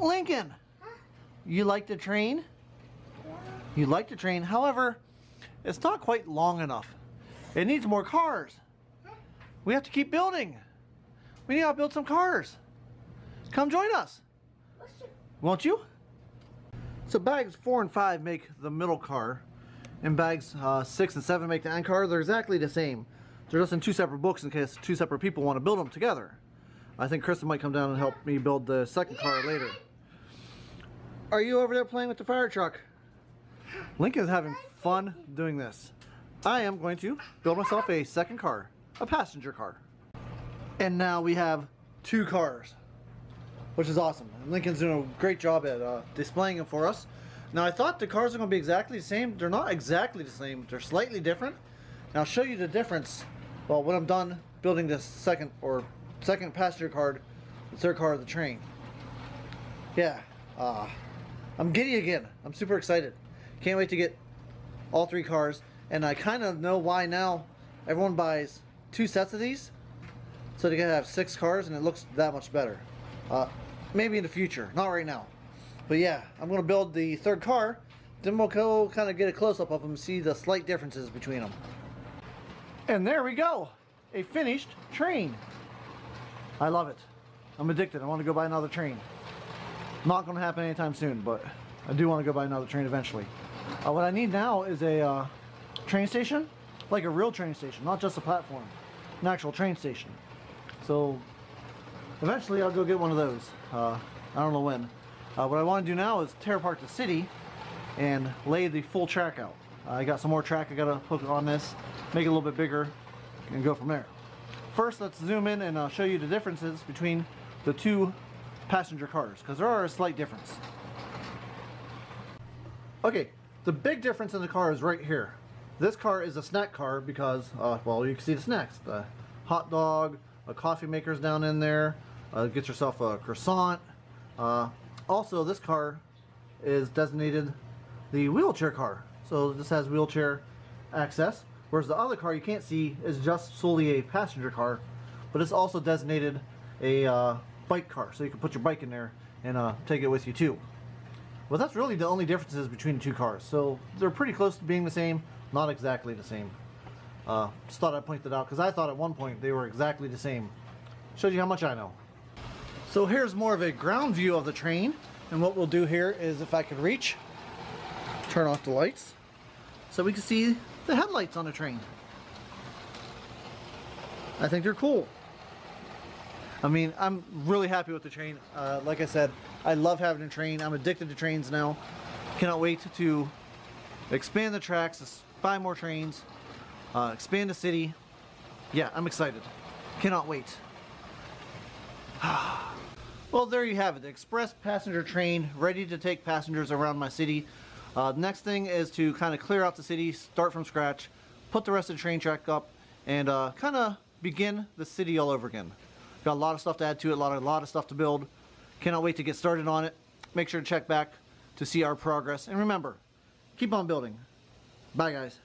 Lincoln, you like the train? You like the train, however, it's not quite long enough. It needs more cars. We have to keep building. We need to build some cars. Come join us. Won't you? So bags four and five make the middle car, and bags uh, six and seven make the end car. They're exactly the same. They're just in two separate books in case two separate people want to build them together. I think Kristen might come down and help me build the second car later. Are you over there playing with the fire truck? Lincoln's having fun doing this. I am going to build myself a second car, a passenger car. And now we have two cars, which is awesome. Lincoln's doing a great job at uh, displaying them for us. Now I thought the cars are going to be exactly the same. They're not exactly the same. They're slightly different. And I'll show you the difference. Well, when I'm done building this second or second passenger car, the third car of the train. Yeah, uh, I'm giddy again. I'm super excited. Can't wait to get all three cars. And I kind of know why now everyone buys two sets of these. So they can have six cars and it looks that much better. Uh, maybe in the future, not right now. But yeah, I'm going to build the third car. Then we'll go kind of get a close-up of them see the slight differences between them. And there we go. A finished train. I love it. I'm addicted. I want to go buy another train. Not going to happen anytime soon, but I do want to go buy another train eventually. Uh, what I need now is a uh, train station, like a real train station, not just a platform, an actual train station. So eventually I'll go get one of those. Uh, I don't know when. Uh, what I want to do now is tear apart the city and lay the full track out. I got some more track I got to put on this, make it a little bit bigger, and go from there. First, let's zoom in and I'll show you the differences between the two passenger cars, because there are a slight difference. Okay, the big difference in the car is right here. This car is a snack car because, uh, well, you can see the snacks. The hot dog, a coffee maker's down in there, uh, get yourself a croissant. Uh, also, this car is designated the wheelchair car. So this has wheelchair access. Whereas the other car you can't see is just solely a passenger car, but it's also designated a uh, bike car. So you can put your bike in there and uh, take it with you too. Well, that's really the only differences between the two cars. So they're pretty close to being the same, not exactly the same. Uh, just thought I'd point that out because I thought at one point they were exactly the same. Shows you how much I know. So here's more of a ground view of the train. And what we'll do here is if I can reach, turn off the lights so we can see the headlights on the train. I think they're cool. I mean, I'm really happy with the train. Uh, like I said, I love having a train. I'm addicted to trains now. Cannot wait to expand the tracks, buy more trains, uh, expand the city. Yeah, I'm excited. Cannot wait. well, there you have it. The express passenger train ready to take passengers around my city. Uh, next thing is to kind of clear out the city, start from scratch, put the rest of the train track up, and uh, kind of begin the city all over again. Got a lot of stuff to add to it, a lot of, a lot of stuff to build. Cannot wait to get started on it. Make sure to check back to see our progress. And remember, keep on building. Bye guys.